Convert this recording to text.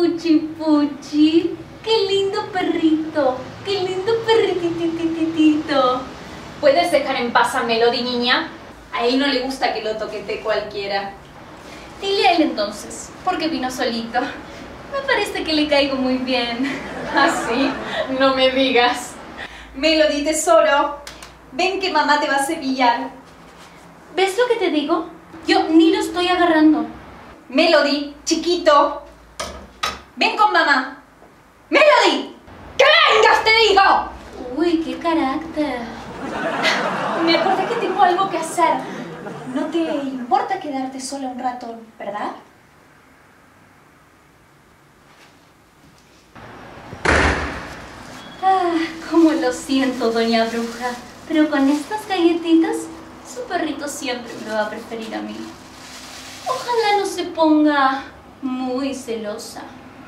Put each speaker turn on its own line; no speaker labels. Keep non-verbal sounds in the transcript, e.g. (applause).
Puchi Puchi. Qué lindo perrito. Qué lindo perrititititito.
¿Puedes dejar en paz a Melody, niña? A él no le gusta que lo toquete cualquiera.
Dile a él entonces, porque vino solito. Me parece que le caigo muy bien.
¿Así? (laughs) ¿Ah, no me digas. Melody, tesoro, ven que mamá te va a cepillar.
¿Ves lo que te digo? Yo ni lo estoy agarrando.
Melody, chiquito, ven con mamá. ¡Melody! ¡Que vengas, te digo!
Uy, qué carácter.
Me acordé que tengo algo que hacer. No te importa quedarte sola un rato, ¿verdad?
Ah, cómo lo siento, doña bruja. Pero con estas galletitas, su perrito siempre me va a preferir a mí. Ojalá no se ponga muy celosa.